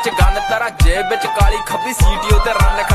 ਵਿੱਚ ਗੰਨ ਤੇਰਾ ਜੇਬ ਵਿੱਚ ਕਾਲੀ ਖੱਬੀ ਸੀਟੀਓ ਤੇ ਰਨ ਖੜਾ